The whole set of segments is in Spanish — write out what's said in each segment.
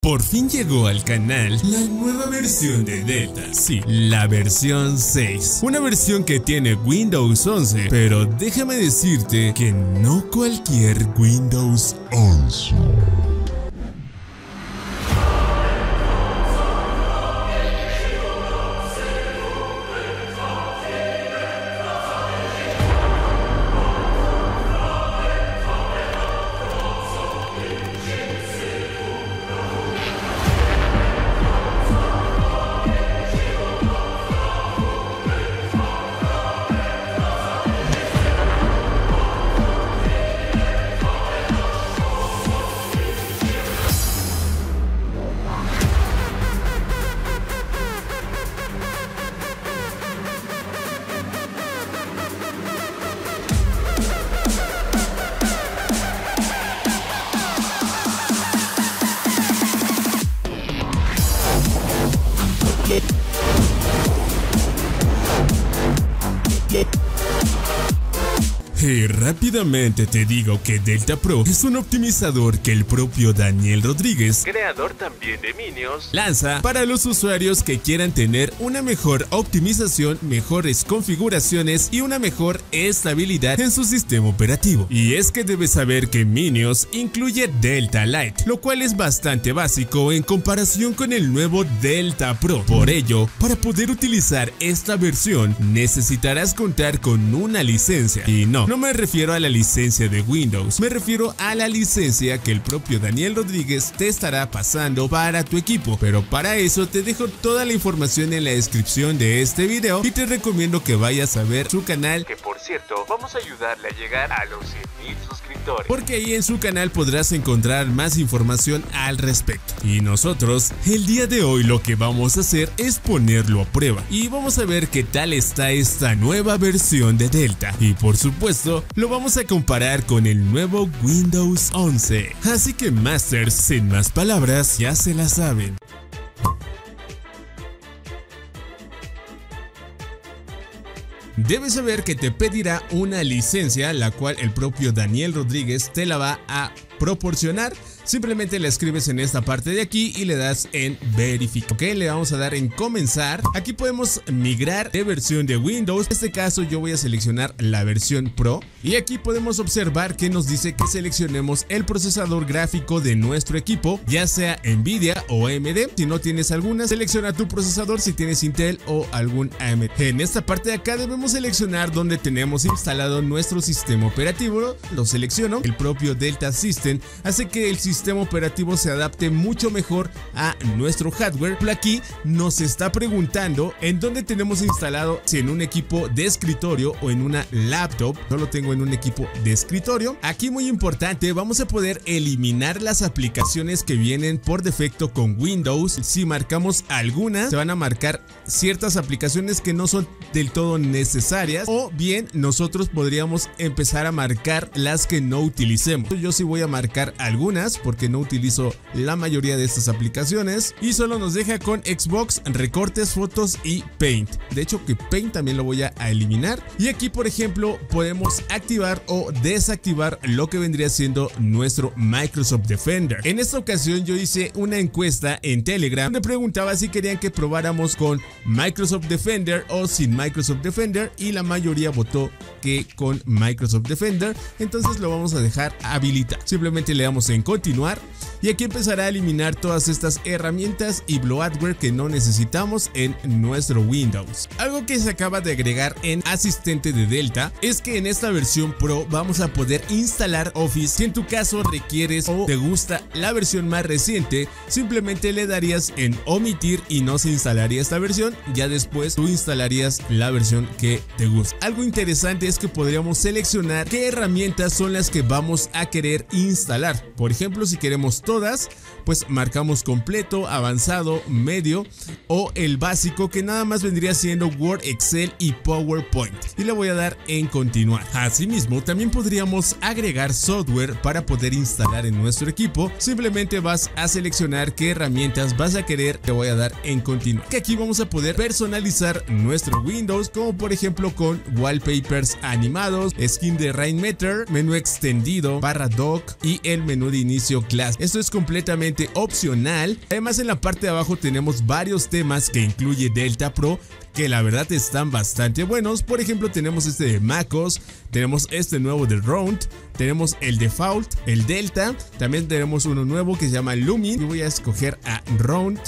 Por fin llegó al canal la nueva versión de Delta, sí, la versión 6. Una versión que tiene Windows 11, pero déjame decirte que no cualquier Windows 11. web. Rápidamente te digo que Delta Pro es un optimizador que el propio Daniel Rodríguez, creador también de Minions, lanza para los usuarios que quieran tener una mejor optimización, mejores configuraciones y una mejor estabilidad en su sistema operativo. Y es que debes saber que Minions incluye Delta Lite, lo cual es bastante básico en comparación con el nuevo Delta Pro. Por ello, para poder utilizar esta versión necesitarás contar con una licencia. Y no, no me refiero a la licencia de Windows, me refiero a la licencia que el propio Daniel Rodríguez te estará pasando para tu equipo. Pero para eso te dejo toda la información en la descripción de este video y te recomiendo que vayas a ver su canal, que por cierto, vamos a ayudarle a llegar a los 100.000 suscriptores. Porque ahí en su canal podrás encontrar más información al respecto. Y nosotros, el día de hoy lo que vamos a hacer es ponerlo a prueba. Y vamos a ver qué tal está esta nueva versión de Delta. Y por supuesto, lo vamos a comparar con el nuevo Windows 11. Así que Masters, sin más palabras, ya se la saben. Debes saber que te pedirá una licencia, la cual el propio Daniel Rodríguez te la va a proporcionar Simplemente le escribes en esta parte de aquí y le das en verificar. Ok, le vamos a dar en comenzar. Aquí podemos migrar de versión de Windows. En este caso yo voy a seleccionar la versión Pro. Y aquí podemos observar que nos dice que seleccionemos el procesador gráfico de nuestro equipo, ya sea Nvidia o AMD. Si no tienes alguna, selecciona tu procesador si tienes Intel o algún AMD. En esta parte de acá debemos seleccionar donde tenemos instalado nuestro sistema operativo. Lo selecciono, el propio Delta System hace que el sistema operativo se adapte mucho mejor a nuestro hardware. Aquí nos está preguntando en dónde tenemos instalado, si en un equipo de escritorio o en una laptop. No lo en un equipo de escritorio. Aquí muy importante, vamos a poder eliminar las aplicaciones que vienen por defecto con Windows. Si marcamos algunas, se van a marcar ciertas aplicaciones que no son del todo necesarias o bien nosotros podríamos empezar a marcar las que no utilicemos. Yo sí voy a marcar algunas porque no utilizo la mayoría de estas aplicaciones y solo nos deja con Xbox, recortes, fotos y Paint. De hecho que Paint también lo voy a eliminar y aquí por ejemplo podemos activar o desactivar lo que vendría siendo nuestro Microsoft Defender. En esta ocasión yo hice una encuesta en Telegram donde preguntaba si querían que probáramos con Microsoft Defender o sin Microsoft Defender y la mayoría votó que con Microsoft Defender entonces lo vamos a dejar habilitado simplemente le damos en continuar y aquí empezará a eliminar todas estas herramientas y bloatware que no necesitamos en nuestro Windows. Algo que se acaba de agregar en asistente de Delta es que en esta versión Pro vamos a poder instalar Office. Si en tu caso requieres o te gusta la versión más reciente, simplemente le darías en omitir y no se instalaría esta versión. Ya después tú instalarías la versión que te gusta. Algo interesante es que podríamos seleccionar qué herramientas son las que vamos a querer instalar. Por ejemplo, si queremos todas, pues marcamos completo, avanzado, medio o el básico que nada más vendría siendo Word, Excel y PowerPoint. Y le voy a dar en continuar. Así Asimismo, también podríamos agregar software para poder instalar en nuestro equipo. Simplemente vas a seleccionar qué herramientas vas a querer. Te voy a dar en continuar. Que aquí vamos a poder personalizar nuestro Windows, como por ejemplo con wallpapers animados, skin de Rainmeter, menú extendido, barra dock y el menú de inicio class. Esto es completamente opcional. Además en la parte de abajo tenemos varios temas que incluye Delta Pro que la verdad están bastante buenos. Por ejemplo, tenemos este de MacOS, tenemos este nuevo de Round, tenemos el Default, el Delta, también tenemos uno nuevo que se llama Lumin. voy a escoger a Round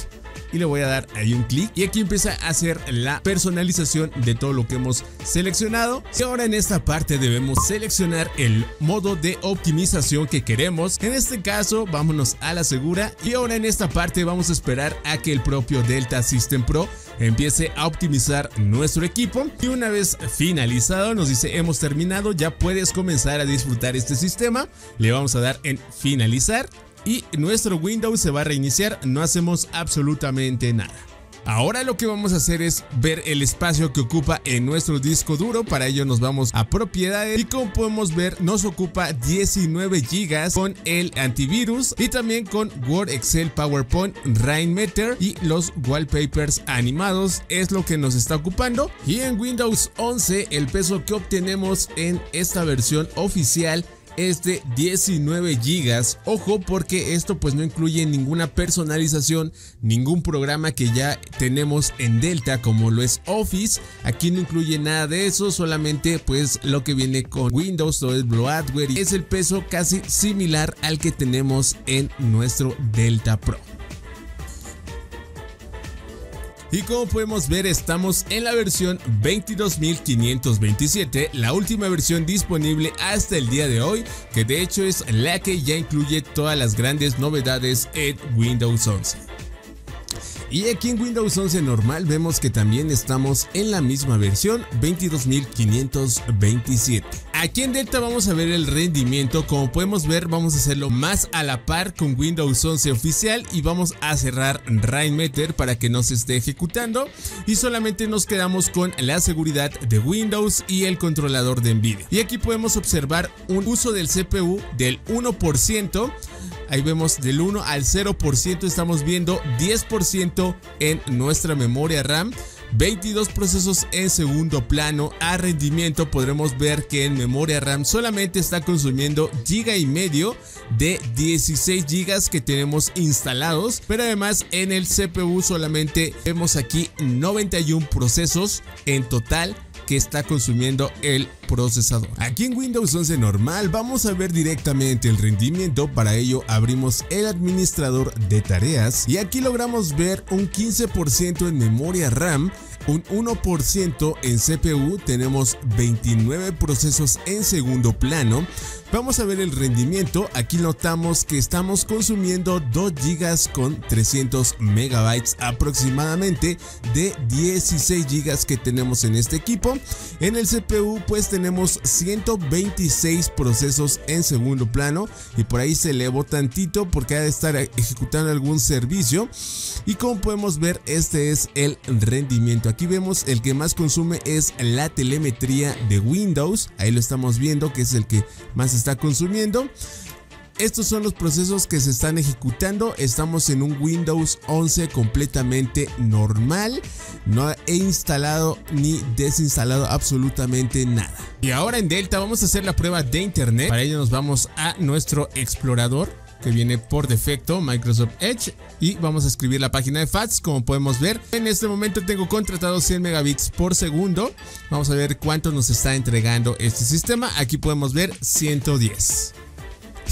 y le voy a dar ahí un clic. Y aquí empieza a hacer la personalización de todo lo que hemos seleccionado. Y ahora en esta parte debemos seleccionar el modo de optimización que queremos. En este caso vámonos a la segura. Y ahora en esta parte vamos a esperar a que el propio Delta System Pro empiece a optimizar nuestro equipo. Y una vez finalizado nos dice hemos terminado ya puedes comenzar a disfrutar este sistema le vamos a dar en finalizar y nuestro Windows se va a reiniciar, no hacemos absolutamente nada. Ahora lo que vamos a hacer es ver el espacio que ocupa en nuestro disco duro. Para ello nos vamos a propiedades y como podemos ver nos ocupa 19 GB con el antivirus y también con Word, Excel, PowerPoint, Rainmeter y los wallpapers animados es lo que nos está ocupando. Y en Windows 11 el peso que obtenemos en esta versión oficial es de 19 gigas. Ojo porque esto pues no incluye ninguna personalización, ningún programa que ya tenemos en Delta como lo es Office. Aquí no incluye nada de eso, solamente pues lo que viene con Windows, todo es bloatware y es el peso casi similar al que tenemos en nuestro Delta Pro. Y como podemos ver estamos en la versión 22.527, la última versión disponible hasta el día de hoy, que de hecho es la que ya incluye todas las grandes novedades en Windows 11. Y aquí en Windows 11 normal vemos que también estamos en la misma versión 22.527. Aquí en Delta vamos a ver el rendimiento, como podemos ver vamos a hacerlo más a la par con Windows 11 oficial y vamos a cerrar Rainmeter para que no se esté ejecutando y solamente nos quedamos con la seguridad de Windows y el controlador de Nvidia. Y aquí podemos observar un uso del CPU del 1%, Ahí vemos del 1 al 0% estamos viendo 10% en nuestra memoria RAM. 22 procesos en segundo plano. A rendimiento podremos ver que en memoria RAM solamente está consumiendo giga y medio de 16 gigas que tenemos instalados pero además en el CPU solamente vemos aquí 91 procesos en total que está consumiendo el procesador. Aquí en Windows 11 normal vamos a ver directamente el rendimiento, para ello abrimos el administrador de tareas y aquí logramos ver un 15% en memoria RAM un 1% en CPU, tenemos 29 procesos en segundo plano. Vamos a ver el rendimiento, aquí notamos que estamos consumiendo 2 GB con 300 megabytes aproximadamente de 16 GB que tenemos en este equipo. En el CPU pues tenemos 126 procesos en segundo plano y por ahí se elevó tantito porque ha de estar ejecutando algún servicio. Y como podemos ver este es el rendimiento aquí vemos el que más consume es la telemetría de Windows. Ahí lo estamos viendo que es el que más está consumiendo. Estos son los procesos que se están ejecutando. Estamos en un Windows 11 completamente normal. No he instalado ni desinstalado absolutamente nada. Y ahora en Delta vamos a hacer la prueba de internet. Para ello nos vamos a nuestro explorador que viene por defecto Microsoft Edge y vamos a escribir la página de FATS como podemos ver. En este momento tengo contratado 100 megabits por segundo. Vamos a ver cuánto nos está entregando este sistema. Aquí podemos ver 110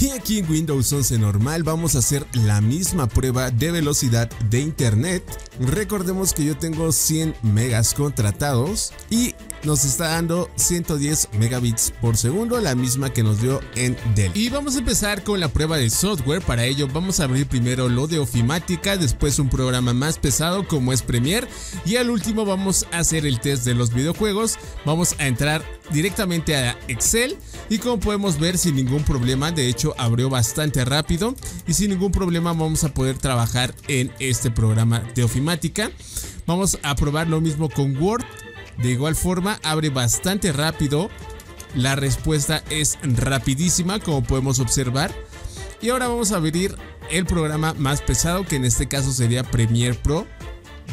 y aquí en Windows 11 normal vamos a hacer la misma prueba de velocidad de internet. Recordemos que yo tengo 100 megas contratados y nos está dando 110 megabits por segundo, la misma que nos dio en Dell. Y vamos a empezar con la prueba de software. Para ello vamos a abrir primero lo de ofimática, después un programa más pesado como es Premiere y al último vamos a hacer el test de los videojuegos. Vamos a entrar directamente a Excel y como podemos ver sin ningún problema, de hecho abrió bastante rápido y sin ningún problema vamos a poder trabajar en este programa de ofimática. Vamos a probar lo mismo con Word de igual forma, abre bastante rápido. la respuesta es rapidísima como podemos observar. Y ahora vamos a abrir el programa más pesado que en este caso sería Premiere Pro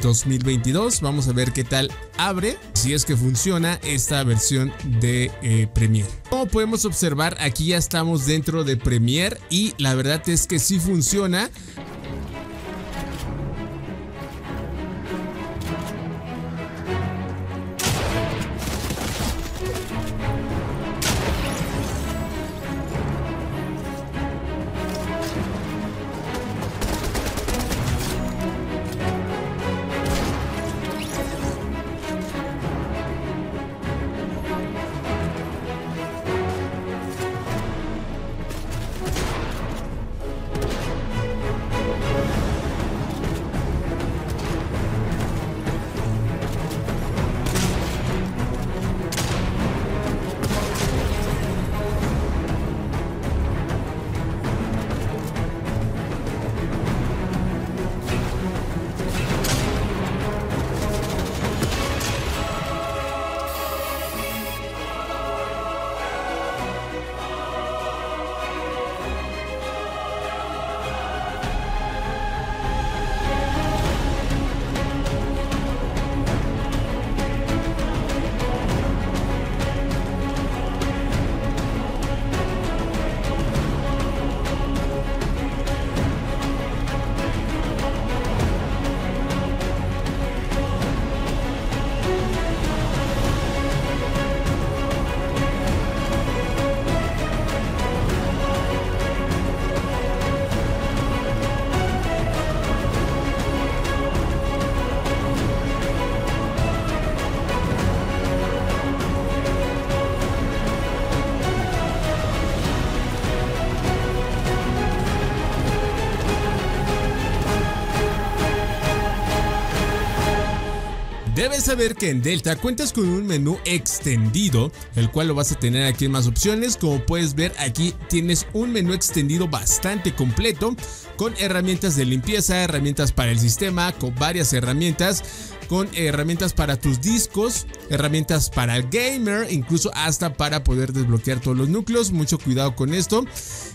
2022. Vamos a ver qué tal abre, si es que funciona esta versión de eh, Premiere. Como podemos observar, aquí ya estamos dentro de Premiere y la verdad es que sí funciona. Debes saber que en Delta cuentas con un menú extendido, el cual lo vas a tener aquí en más opciones. Como puedes ver aquí tienes un menú extendido bastante completo con herramientas de limpieza, herramientas para el sistema, con varias herramientas con herramientas para tus discos, herramientas para el gamer, incluso hasta para poder desbloquear todos los núcleos. Mucho cuidado con esto.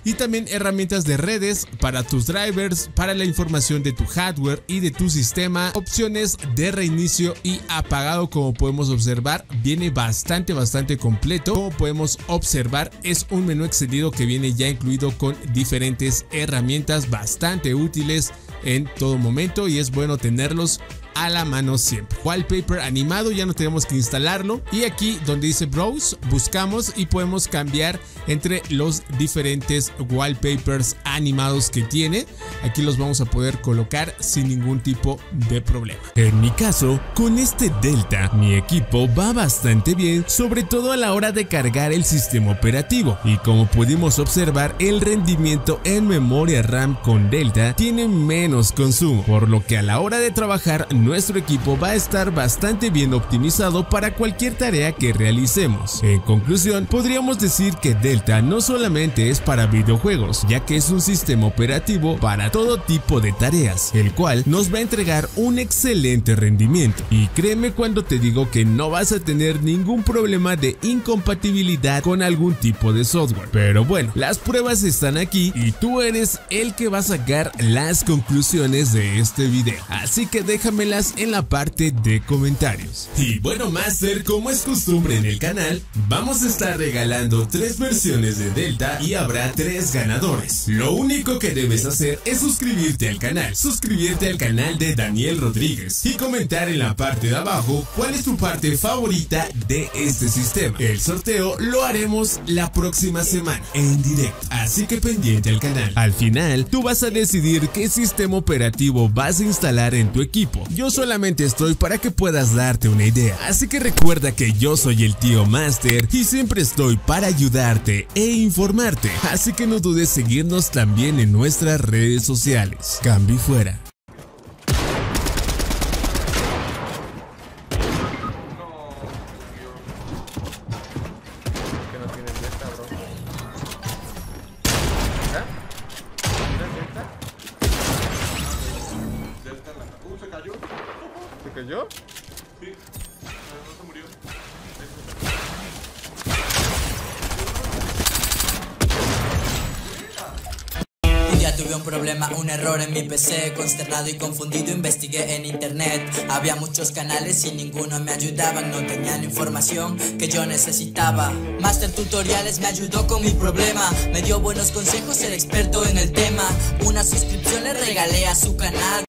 Y también herramientas de redes para tus drivers, para la información de tu hardware y de tu sistema. Opciones de reinicio y apagado como podemos observar. Viene bastante, bastante completo. Como podemos observar es un menú extendido que viene ya incluido con diferentes herramientas bastante útiles en todo momento y es bueno tenerlos a la mano siempre. Wallpaper animado, ya no tenemos que instalarlo. Y aquí donde dice Browse, buscamos y podemos cambiar entre los diferentes wallpapers animados que tiene. Aquí los vamos a poder colocar sin ningún tipo de problema. En mi caso, con este Delta, mi equipo va bastante bien, sobre todo a la hora de cargar el sistema operativo. Y como pudimos observar, el rendimiento en memoria RAM con Delta tiene menos consumo, por lo que a la hora de trabajar nuestro equipo va a estar bastante bien optimizado para cualquier tarea que realicemos. En conclusión, podríamos decir que Delta no solamente es para videojuegos, ya que es un sistema operativo para todo tipo de tareas, el cual nos va a entregar un excelente rendimiento. Y créeme cuando te digo que no vas a tener ningún problema de incompatibilidad con algún tipo de software. Pero bueno, las pruebas están aquí y tú eres el que va a sacar las conclusiones de este video. Así que déjame en la parte de comentarios. Y bueno Master, como es costumbre en el canal, vamos a estar regalando tres versiones de Delta y habrá tres ganadores. Lo único que debes hacer es suscribirte al canal, suscribirte al canal de Daniel Rodríguez y comentar en la parte de abajo cuál es tu parte favorita de este sistema. El sorteo lo haremos la próxima semana en directo, así que pendiente al canal. Al final, tú vas a decidir qué sistema operativo vas a instalar en tu equipo. Yo solamente estoy para que puedas darte una idea. Así que recuerda que yo soy el tío Master y siempre estoy para ayudarte e informarte. Así que no dudes seguirnos también en nuestras redes sociales. Cambi fuera. ¿Este ¿Se cayó? Sí. No se murió. Ya tuve un problema, un error en mi PC Consternado y confundido investigué en internet Había muchos canales y ninguno me ayudaba No tenía la información que yo necesitaba Master Tutoriales me ayudó con mi problema Me dio buenos consejos, el experto en el tema Una suscripción le regalé a su canal